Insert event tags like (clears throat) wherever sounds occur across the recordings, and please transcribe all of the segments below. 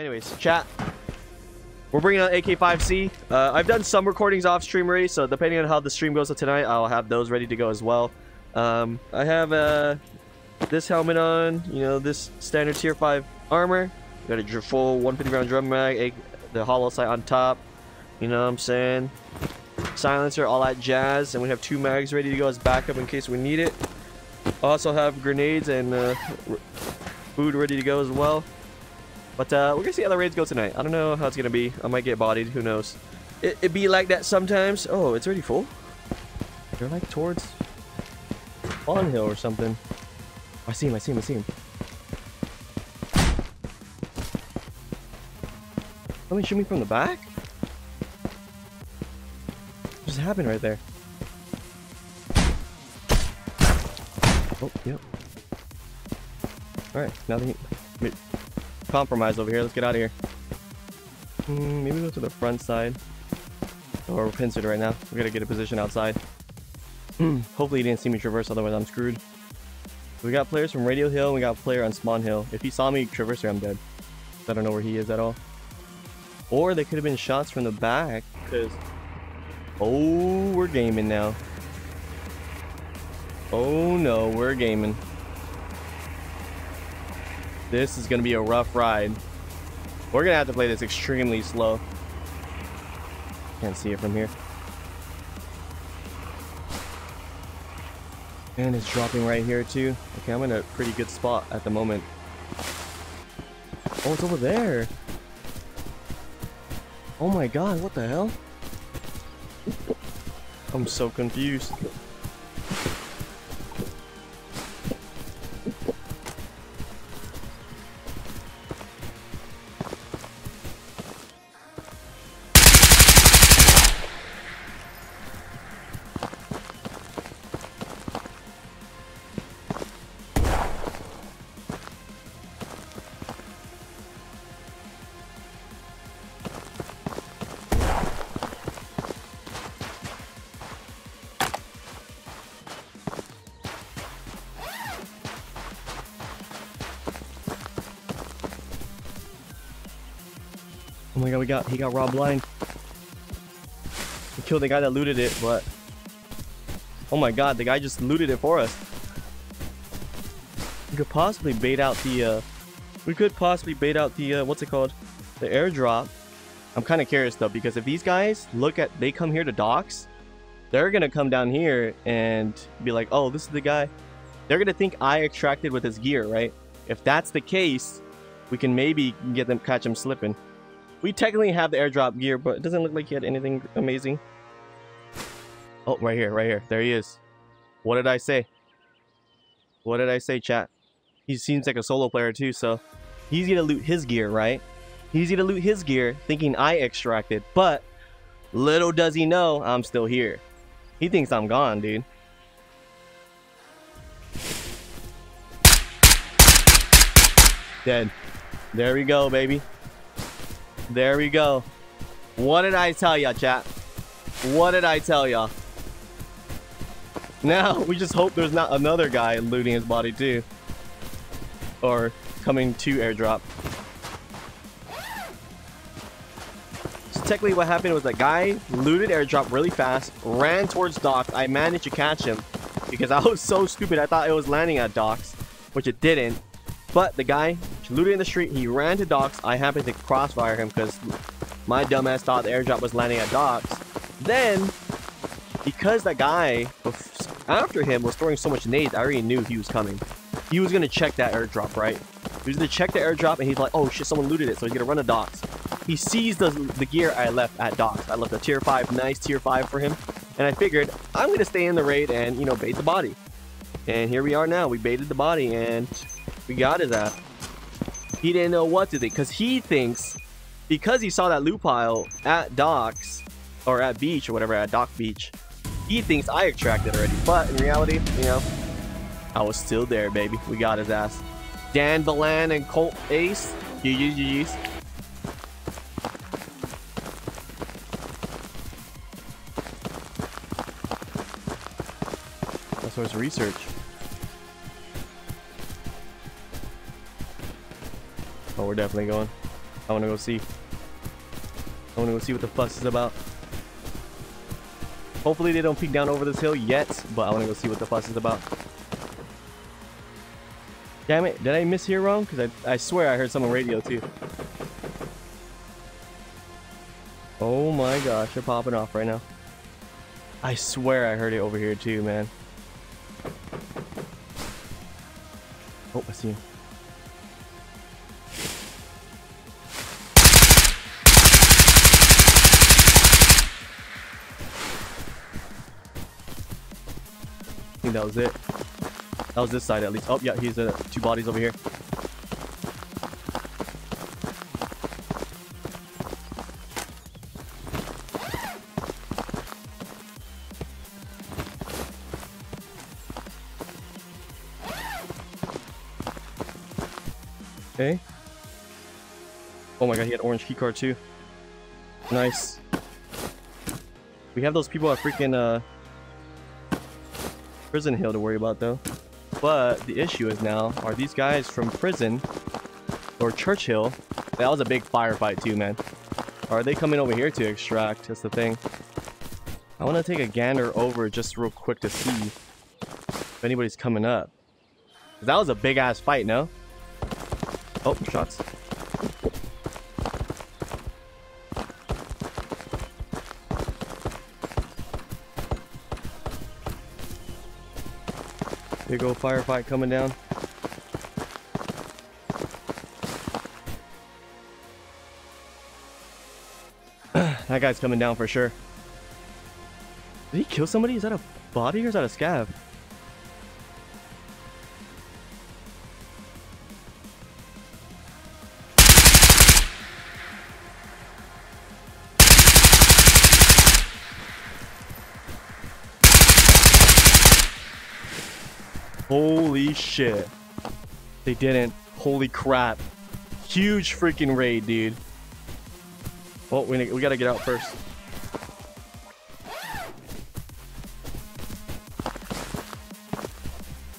Anyways, chat. We're bringing out AK5C. Uh, I've done some recordings off stream already, so depending on how the stream goes tonight, I'll have those ready to go as well. Um, I have uh, this helmet on, you know, this standard tier 5 armor. Got a full 150 round drum mag, the holo sight on top. You know what I'm saying? Silencer, all that jazz, and we have two mags ready to go as backup in case we need it. Also have grenades and uh, food ready to go as well. But uh, we're gonna see how the raids go tonight. I don't know how it's gonna be. I might get bodied. Who knows? It, it be like that sometimes. Oh, it's already full. They're like towards on hill or something. I see him. I see him. I see him. Somebody shoot me from the back. What just happened right there? Oh, yep. Alright, nothing. Compromise over here. Let's get out of here. Hmm, maybe go to the front side. Or we're pincered right now. We gotta get a position outside. Hopefully he didn't see me traverse, otherwise I'm screwed. We got players from Radio Hill, and we got a player on Spawn Hill. If he saw me traverse here, I'm dead. I don't know where he is at all. Or they could have been shots from the back, because... Oh, we're gaming now. Oh no, we're gaming. This is gonna be a rough ride. We're gonna have to play this extremely slow. Can't see it from here. And it's dropping right here too. Okay, I'm in a pretty good spot at the moment. Oh, it's over there. Oh my god, what the hell? I'm so confused. Oh my god, we got he got robbed blind. We killed the guy that looted it, but oh my god, the guy just looted it for us. We could possibly bait out the uh we could possibly bait out the uh what's it called? The airdrop. I'm kind of curious though because if these guys look at they come here to docks, they're gonna come down here and be like, oh, this is the guy. They're gonna think I extracted with his gear, right? If that's the case, we can maybe get them catch him slipping. We technically have the airdrop gear, but it doesn't look like he had anything amazing. Oh, right here, right here. There he is. What did I say? What did I say, chat? He seems like a solo player too, so he's gonna loot his gear, right? He's gonna loot his gear thinking I extracted, but little does he know I'm still here. He thinks I'm gone, dude. Dead. There we go, baby. There we go. What did I tell ya, chat? What did I tell ya? Now, we just hope there's not another guy looting his body too. Or coming to airdrop. So technically what happened was that guy looted airdrop really fast, ran towards docks. I managed to catch him because I was so stupid. I thought it was landing at docks, which it didn't. But the guy looted in the street. He ran to docks. I happened to crossfire him because my dumbass thought the airdrop was landing at docks. Then, because that guy after him was throwing so much nades, I already knew he was coming. He was gonna check that airdrop, right? He was gonna check the airdrop, and he's like, "Oh shit, someone looted it," so he's gonna run to docks. He sees the the gear I left at docks. I left a tier five, nice tier five for him, and I figured I'm gonna stay in the raid and you know bait the body. And here we are now. We baited the body, and we got his ass. He didn't know what to think because he thinks because he saw that loot pile at docks or at beach or whatever at dock beach, he thinks I extracted already. But in reality, you know, I was still there, baby. We got his ass. Dan Balan and Colt Ace. GG's, GG's. That's where's research. We're definitely going. I want to go see. I want to go see what the fuss is about. Hopefully they don't peek down over this hill yet, but I want to go see what the fuss is about. Damn it, did I miss here wrong? Because I, I swear I heard someone radio too. Oh my gosh, they're popping off right now. I swear I heard it over here too, man. Oh, I see him. Think that was it. That was this side at least. Oh, yeah, he's uh, two bodies over here. Okay. Oh my god, he had orange keycard too. Nice. We have those people at freaking uh, Prison Hill to worry about though. But the issue is now, are these guys from prison or Churchill? That was a big firefight too, man. Are they coming over here to extract? That's the thing. I want to take a gander over just real quick to see if anybody's coming up. That was a big ass fight, no? Oh, shots. Big old firefight coming down. (clears throat) that guy's coming down for sure. Did he kill somebody? Is that a body or is that a scav? Holy shit. They didn't. Holy crap. Huge freaking raid, dude. Oh, we, we gotta get out first.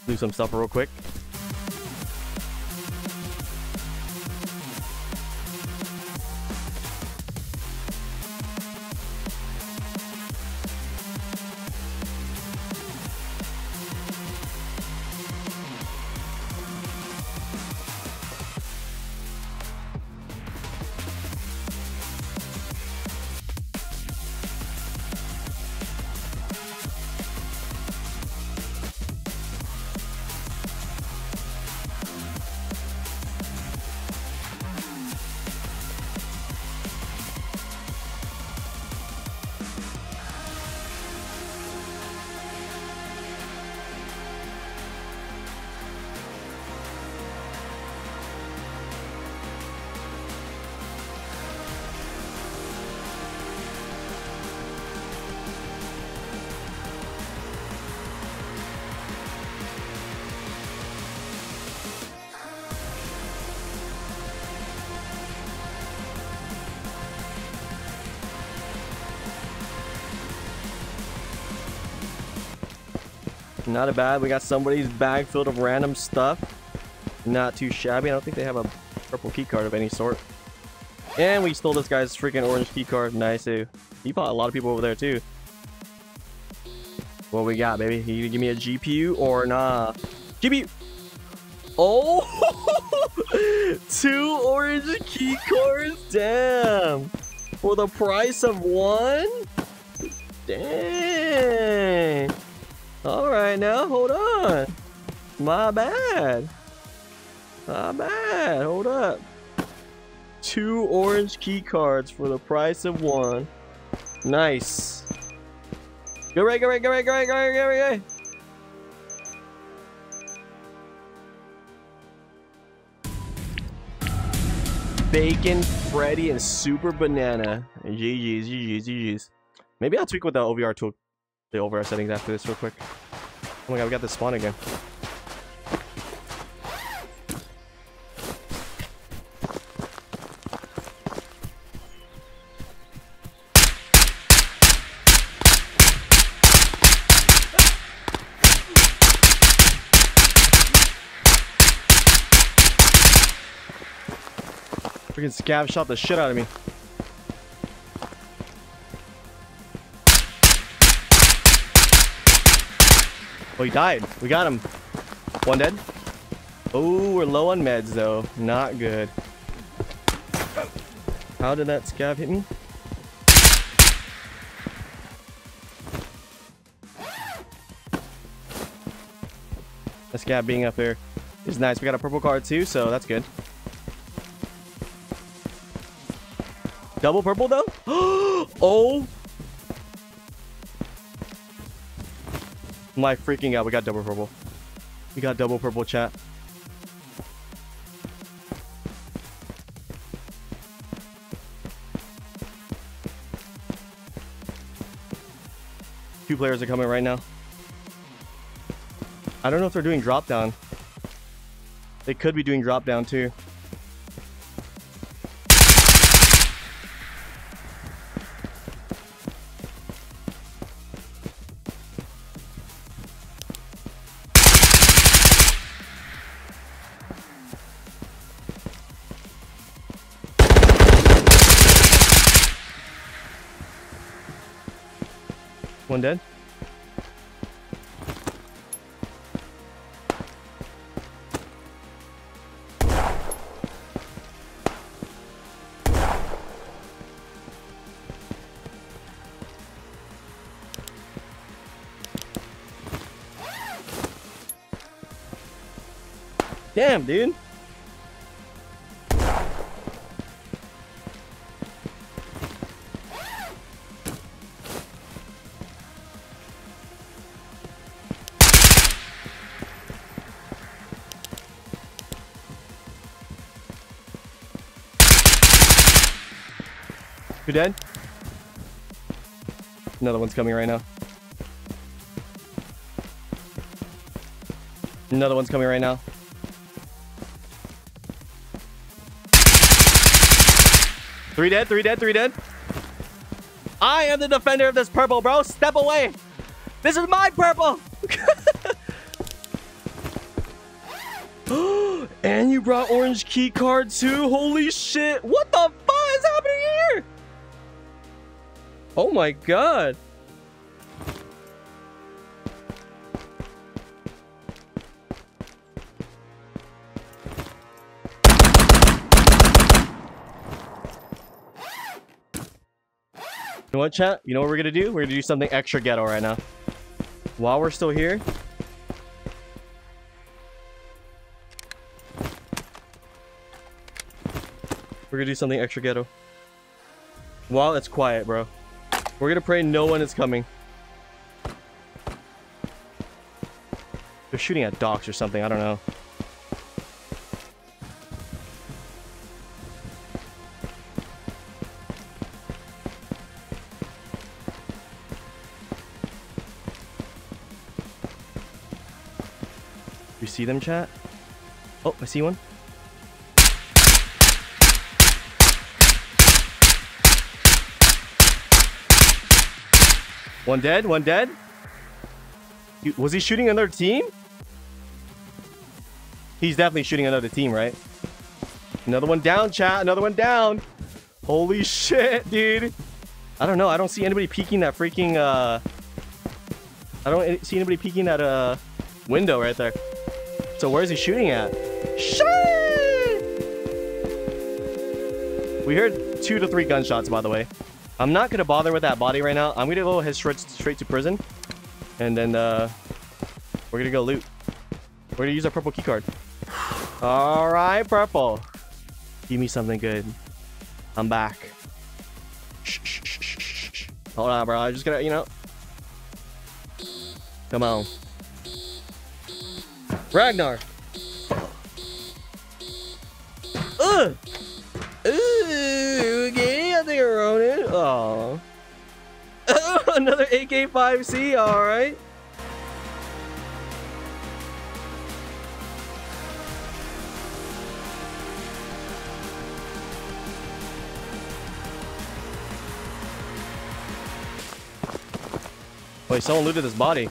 Do some stuff real quick. Not a bad. We got somebody's bag filled of random stuff. Not too shabby. I don't think they have a purple key card of any sort. And we stole this guy's freaking orange key card. Nice, too. He fought a lot of people over there, too. What we got, baby? You give me a GPU or nah? GPU! Oh! (laughs) Two orange key cards? Damn! For the price of one? Dang! Alright now, hold on. My bad. My bad. Hold up. Two orange key cards for the price of one. Nice. Go right, go right, go right, go right, go right, go right. Bacon, Freddy, and Super Banana. GG's, GG's, GG's. Maybe I'll tweak with the OVR tool the override settings after this real quick. Oh my god, we got this spawn again. Freaking scav shot the shit out of me. Oh, he died. We got him. One dead. Oh, we're low on meds, though. Not good. How did that scav hit me? The scav being up there is nice. We got a purple card, too, so that's good. Double purple, though? (gasps) oh My freaking out. We got double purple. We got double purple chat. Two players are coming right now. I don't know if they're doing drop down. They could be doing drop down too. One dead. Damn, dude. You dead? Another one's coming right now. Another one's coming right now. Three dead, three dead, three dead. I am the defender of this purple, bro. Step away. This is my purple. (laughs) (gasps) and you brought orange key card too? Holy shit. What Oh my god. You know what, chat? You know what we're gonna do? We're gonna do something extra ghetto right now. While we're still here, we're gonna do something extra ghetto. While it's quiet, bro. We're gonna pray no one is coming. They're shooting at docks or something, I don't know. You see them, chat? Oh, I see one. One dead, one dead. Was he shooting another team? He's definitely shooting another team, right? Another one down, chat. Another one down. Holy shit, dude. I don't know. I don't see anybody peeking that freaking, uh... I don't see anybody peeking that, uh, window right there. So where is he shooting at? Shit! We heard two to three gunshots, by the way. I'm not gonna bother with that body right now. I'm gonna go head straight, straight to prison. And then, uh... We're gonna go loot. We're gonna use our purple keycard. Alright, purple. Give me something good. I'm back. Hold on, bro. I'm just gonna, you know... Come on. Ragnar. Ugh. (laughs) Another AK-5C, alright. Wait, someone looted his body.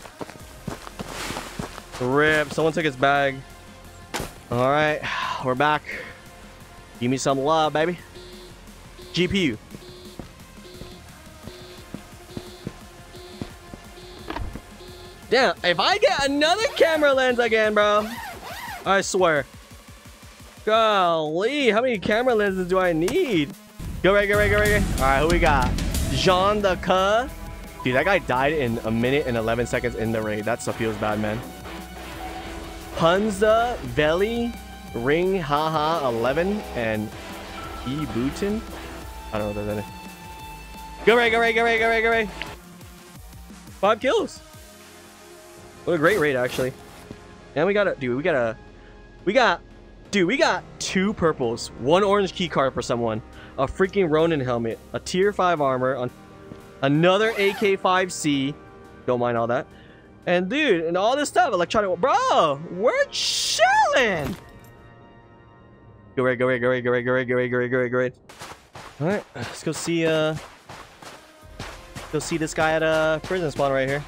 Rip, someone took his bag. Alright, (sighs) we're back. Give me some love, baby. GPU. Damn, if I get another camera lens again, bro, I swear. Golly, how many camera lenses do I need? Go right, go right, go right. All right, who we got? Jean the Cuh. Dude, that guy died in a minute and 11 seconds in the raid. That stuff feels bad, man. Hunza, Veli, Ring, Haha, 11, and. Bootin. I don't know what that is. Go right, go right, go right, go right, go right. Five kills. What a great raid, actually. And we got a, dude, we got a, we got, dude, we got two purples, one orange key card for someone, a freaking Ronin helmet, a tier 5 armor, on another AK-5C, don't mind all that, and dude, and all this stuff, electronic, bro, we're chilling. Go right, go right, go right, go right, go right, go right, go right, go right, go right. All right, let's go see, uh, go see this guy at a prison spawn right here.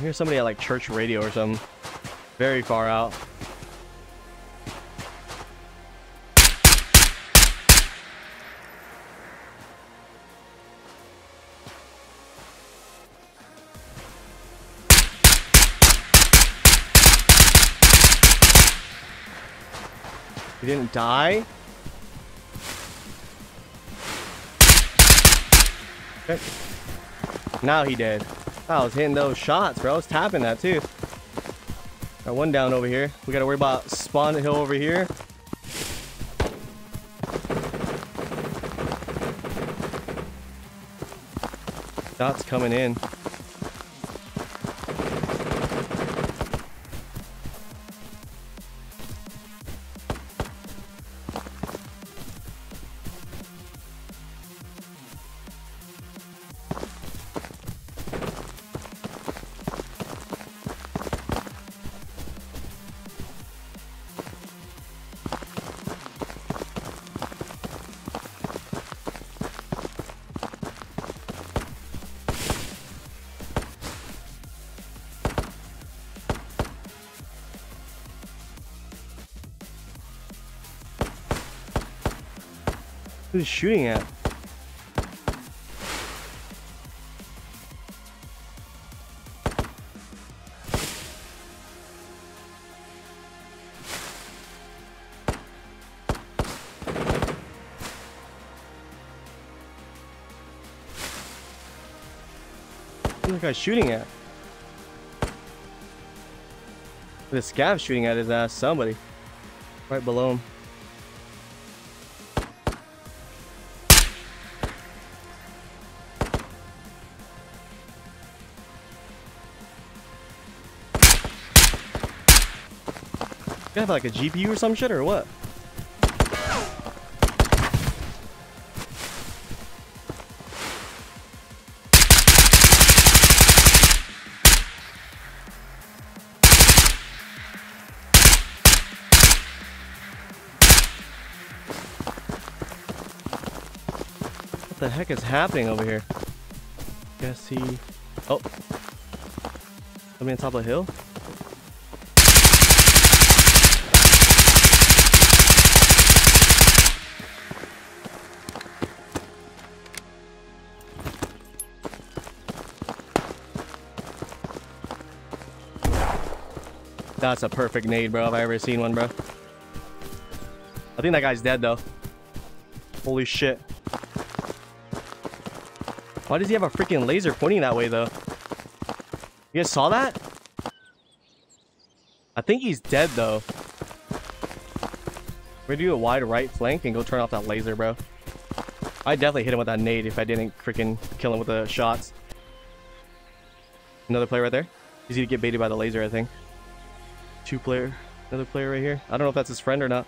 Here's somebody at like church radio or something. Very far out. He didn't die? Okay. Now he did. I was hitting those shots, bro. I was tapping that too. Got one down over here. We gotta worry about spawn hill over here. Shots coming in. Who's shooting at? Who's that guy shooting at? The scav shooting at his ass. Somebody. Right below him. You have like a GPU or some shit or what? What the heck is happening over here? Guess he... Oh. Somebody on top of a hill? That's a perfect nade, bro, if I ever seen one, bro. I think that guy's dead, though. Holy shit. Why does he have a freaking laser pointing that way, though? You guys saw that? I think he's dead, though. We're gonna do a wide right flank and go turn off that laser, bro. I'd definitely hit him with that nade if I didn't freaking kill him with the shots. Another player right there. He's gonna get baited by the laser, I think. Two player. Another player right here. I don't know if that's his friend or not.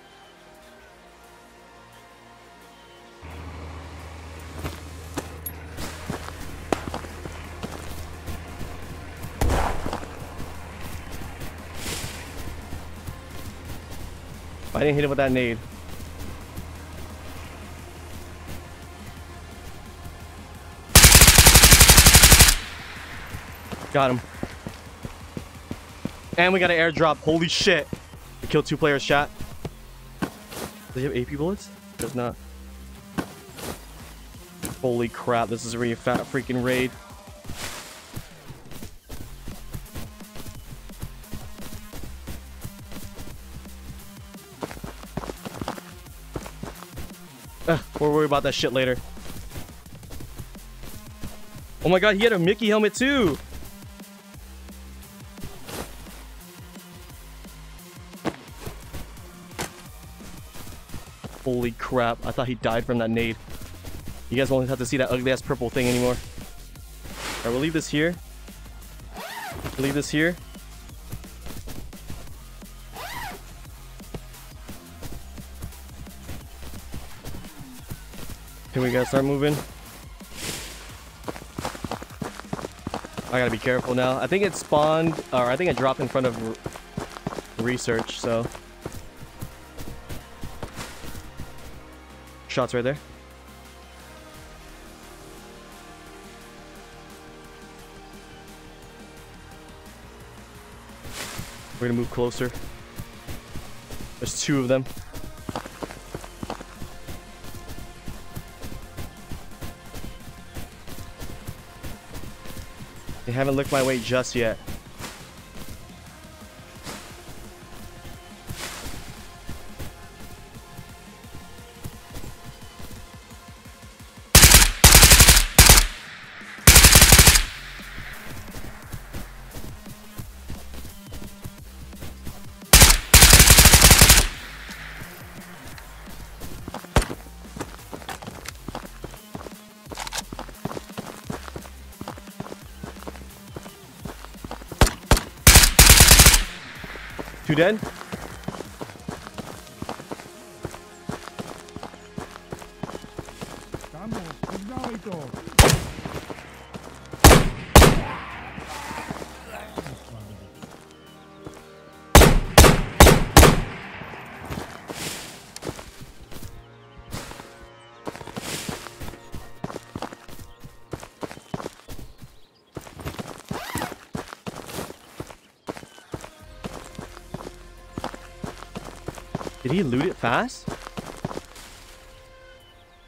I didn't hit him with that nade. Got him. And we got an airdrop. Holy shit. We killed two players, chat. Does he have AP bullets? Does not. Holy crap, this is a really fat freaking raid. Ugh, we'll worry about that shit later. Oh my god, he had a Mickey helmet too! Crap, I thought he died from that nade. You guys won't have to see that ugly ass purple thing anymore. Alright, we'll leave this here. We'll leave this here. Okay, we gotta start moving. I gotta be careful now. I think it spawned, or I think it dropped in front of research, so. Shots right there. We're gonna move closer. There's two of them. They haven't looked my way just yet. dead? Vamos, cuidado y todo. Did he loot it fast?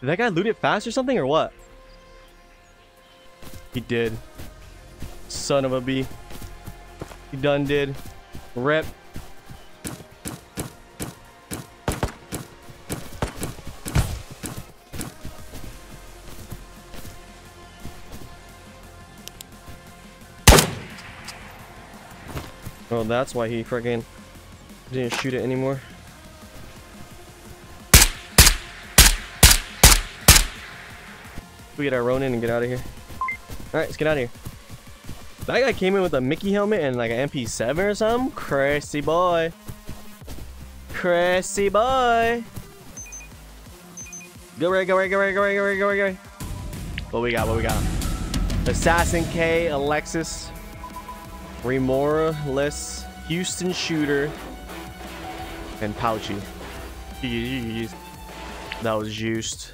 Did that guy loot it fast or something or what? He did. Son of a bee. He done did. Rep. Oh, that's why he freaking didn't shoot it anymore. We get our Ronin and get out of here. Alright, let's get out of here. That guy came in with a Mickey helmet and like an MP7 or something? Crazy boy. Crazy boy. Go right, go right, go right, go right, go right, go right, go right. What we got, what we got? Assassin K, Alexis, Remoreless, Houston Shooter, and Pouchy. Jeez. That was juiced.